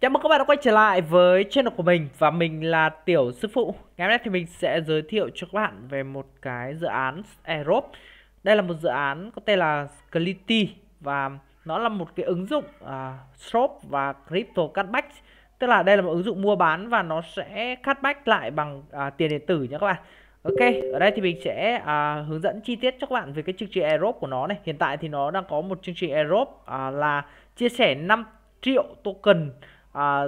Chào mừng các bạn đã quay trở lại với channel của mình và mình là Tiểu Sư Phụ. Ngày hôm nay thì mình sẽ giới thiệu cho các bạn về một cái dự án Aerobe Đây là một dự án có tên là Clity và nó là một cái ứng dụng uh, Shop và Crypto Cashback Tức là đây là một ứng dụng mua bán và nó sẽ cashback lại bằng uh, tiền điện tử nha các bạn. Ok, ở đây thì mình sẽ uh, hướng dẫn chi tiết cho các bạn về cái chương trình Aerobe của nó này. Hiện tại thì nó đang có một chương trình Aerobe uh, là chia sẻ 5 triệu token à,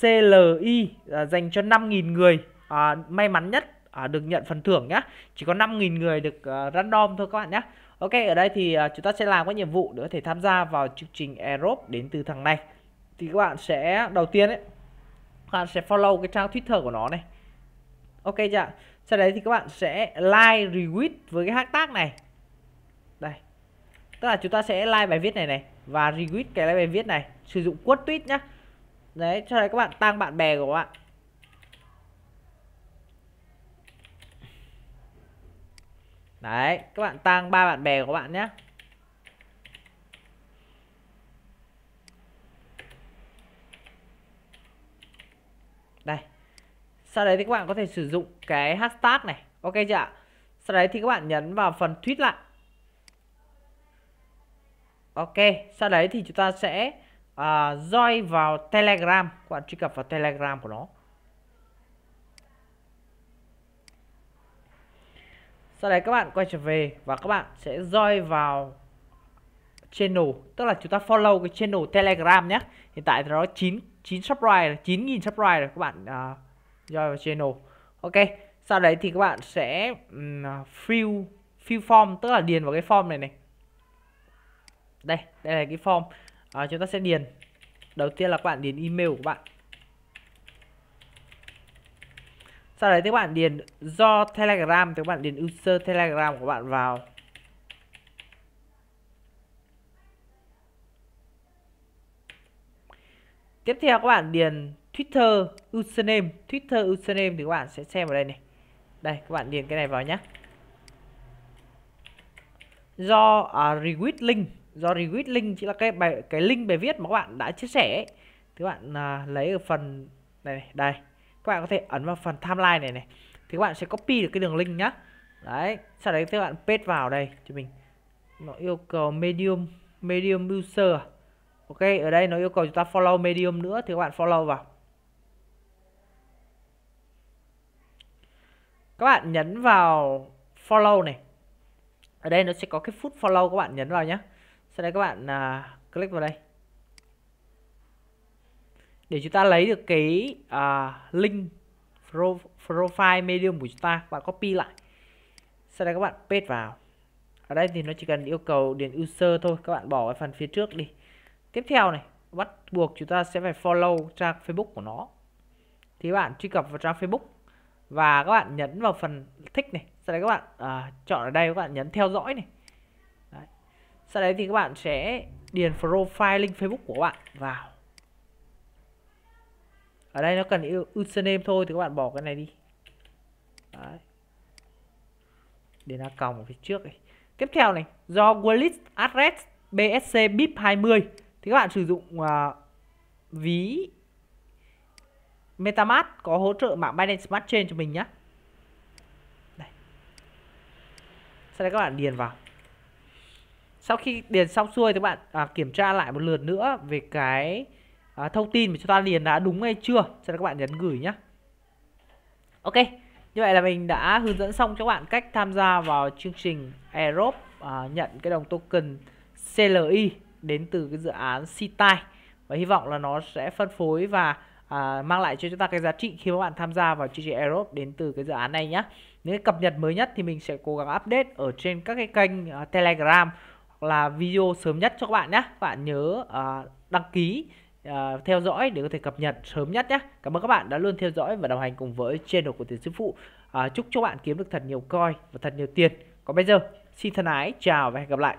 CLI à, dành cho 5.000 người. À, may mắn nhất à, được nhận phần thưởng nhá. Chỉ có 5.000 người được à, random thôi các bạn nhé Ok ở đây thì à, chúng ta sẽ làm các nhiệm vụ để có thể tham gia vào chương trình Aerobe đến từ thằng này. Thì các bạn sẽ đầu tiên ấy các bạn sẽ follow cái trang Twitter của nó này. Ok chưa sau đấy thì các bạn sẽ like retweet với cái hashtag này. Đây. Tức là chúng ta sẽ like bài viết này này và retweet cái bài viết này. Sử dụng quất tweet nhá đấy, cho đấy các bạn tăng bạn bè của các bạn. Đấy, các bạn tăng ba bạn bè của bạn nhé. Đây, sau đấy thì các bạn có thể sử dụng cái hashtag này, ok chưa ạ? Sau đấy thì các bạn nhấn vào phần tweet lại. Ok, sau đấy thì chúng ta sẽ À, uh, join vào Telegram các bạn truy cập vào Telegram của nó. Sau đấy các bạn quay trở về và các bạn sẽ join vào channel tức là chúng ta follow cái channel Telegram nhé. Hiện tại thì nó 9 9 subscribe 9.000 subscribe rồi các bạn à, uh, join vào channel. Ok sau đấy thì các bạn sẽ um, fill fill form tức là điền vào cái form này này. Đây đây là cái form à, chúng ta sẽ điền. Đầu tiên là các bạn điền email của bạn. Sau đấy thì các bạn điền do telegram thì các bạn điền user telegram của bạn vào. Tiếp theo các bạn điền twitter username. Twitter username thì các bạn sẽ xem vào đây này. Đây các bạn điền cái này vào nhé do à, uh, retweet link do retweet link chỉ là cái bài cái link bài viết mà các bạn đã chia sẻ ấy. thì các bạn à, lấy ở phần này, này đây. Các bạn có thể ấn vào phần timeline này này. Thì các bạn sẽ copy được cái đường link nhá. Đấy sau đấy các bạn paste vào đây cho mình. Nó yêu cầu medium medium user. Ok ở đây nó yêu cầu chúng ta follow medium nữa thì các bạn follow vào. Các bạn nhấn vào follow này. Ở đây nó sẽ có cái phút follow các bạn nhấn vào nhé sau đây các bạn uh, click vào đây. Để chúng ta lấy được cái uh, link profile medium của chúng ta các bạn copy lại. Sau đây các bạn paste vào. Ở đây thì nó chỉ cần yêu cầu điền user thôi các bạn bỏ cái phần phía trước đi. Tiếp theo này bắt buộc chúng ta sẽ phải follow trang Facebook của nó. Thì các bạn truy cập vào trang Facebook và các bạn nhấn vào phần thích này. Sau đấy các bạn uh, chọn ở đây các bạn nhấn theo dõi này sau đấy thì các bạn sẽ điền profile link Facebook của bạn vào. Ở đây nó cần username thôi thì các bạn bỏ cái này đi. Đấy. điền còng ở phía trước này. Tiếp theo này do wallet address BSC BIP 20 thì các bạn sử dụng uh, ví MetaMask có hỗ trợ mạng Binance Smart Chain cho mình nhé. Sau đây các bạn điền vào sau khi điền xong xuôi thì bạn à, kiểm tra lại một lượt nữa về cái à, thông tin mà chúng ta điền đã đúng hay chưa? Cho các bạn nhấn gửi nhé ok như vậy là mình đã hướng dẫn xong cho các bạn cách tham gia vào chương trình Aerop à, nhận cái đồng token CLI đến từ cái dự án Citai và hy vọng là nó sẽ phân phối và à, mang lại cho chúng ta cái giá trị khi các bạn tham gia vào chương trình Aerop đến từ cái dự án này nhé. Những cái cập nhật mới nhất thì mình sẽ cố gắng update ở trên các cái kênh uh, Telegram là video sớm nhất cho các bạn nhé. Các bạn nhớ uh, đăng ký uh, theo dõi để có thể cập nhật sớm nhất nhé. Cảm ơn các bạn đã luôn theo dõi và đồng hành cùng với channel của tiền sư phụ. Uh, chúc cho bạn kiếm được thật nhiều coin và thật nhiều tiền. Còn bây giờ xin thân ái chào và hẹn gặp lại.